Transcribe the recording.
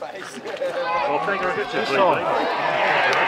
Well, thank you very much.